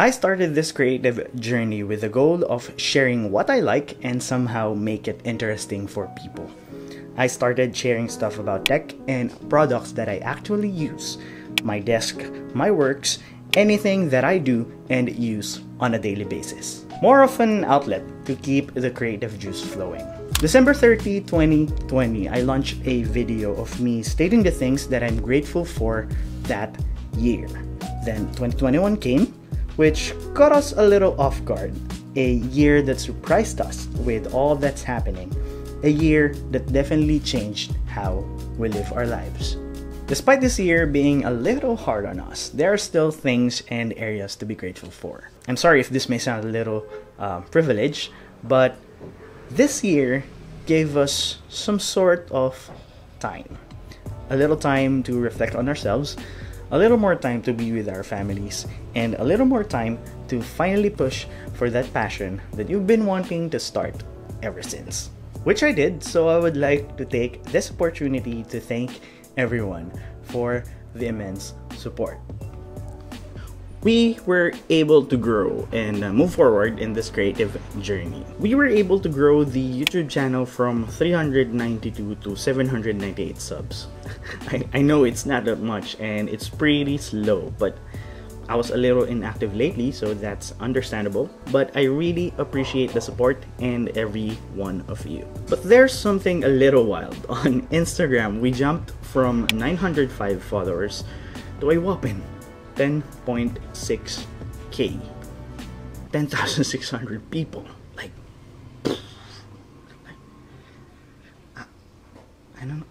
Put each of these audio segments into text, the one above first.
I started this creative journey with the goal of sharing what I like and somehow make it interesting for people. I started sharing stuff about tech and products that I actually use, my desk, my works, anything that I do and use on a daily basis. More of an outlet to keep the creative juice flowing. December 30, 2020, I launched a video of me stating the things that I'm grateful for that year. Then 2021 came, which caught us a little off guard. A year that surprised us with all that's happening. A year that definitely changed how we live our lives. Despite this year being a little hard on us, there are still things and areas to be grateful for. I'm sorry if this may sound a little uh, privileged, but this year gave us some sort of time. A little time to reflect on ourselves, a little more time to be with our families, and a little more time to finally push for that passion that you've been wanting to start ever since. Which I did, so I would like to take this opportunity to thank everyone for the immense support. We were able to grow and uh, move forward in this creative journey. We were able to grow the YouTube channel from 392 to 798 subs. I, I know it's not that much and it's pretty slow, but I was a little inactive lately, so that's understandable, but I really appreciate the support and every one of you. But there's something a little wild. On Instagram, we jumped from 905 followers to a whopping 10.6k. 10,600 people. Like, I, don't.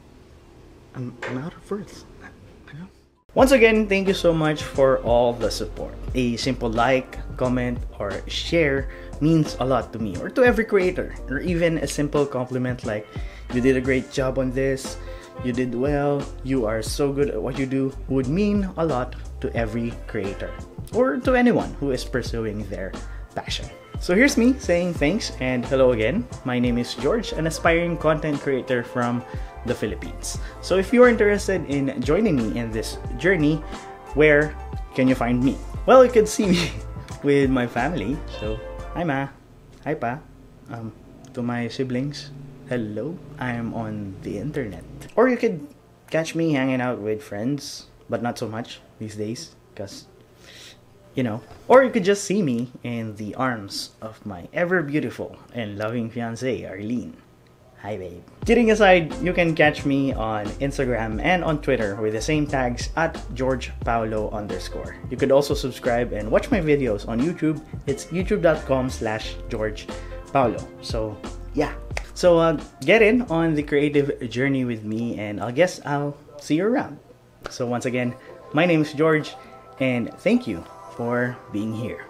I'm, I'm out of words. Once again, thank you so much for all the support. A simple like, comment, or share means a lot to me or to every creator. Or even a simple compliment like, you did a great job on this, you did well, you are so good at what you do would mean a lot to every creator or to anyone who is pursuing their passion. So here's me saying thanks and hello again. My name is Jeorge, an aspiring content creator from the Philippines. So if you're interested in joining me in this journey, where can you find me? Well, you can see me with my family. So, hi ma, hi pa, um, to my siblings, hello. I am on the internet. Or you could catch me hanging out with friends, but not so much these days, because you know. Or you could just see me in the arms of my ever beautiful and loving fiance, Arlene. Hi, babe. Kidding aside, you can catch me on Instagram and on Twitter with the same tags at Jeorge Paolo underscore. You could also subscribe and watch my videos on YouTube. It's youtube.com slash Jeorge Paolo. So, yeah. So, uh, get in on the creative journey with me, and I guess I'll see you around. So, once again, my name is Jeorge, and thank you for being here.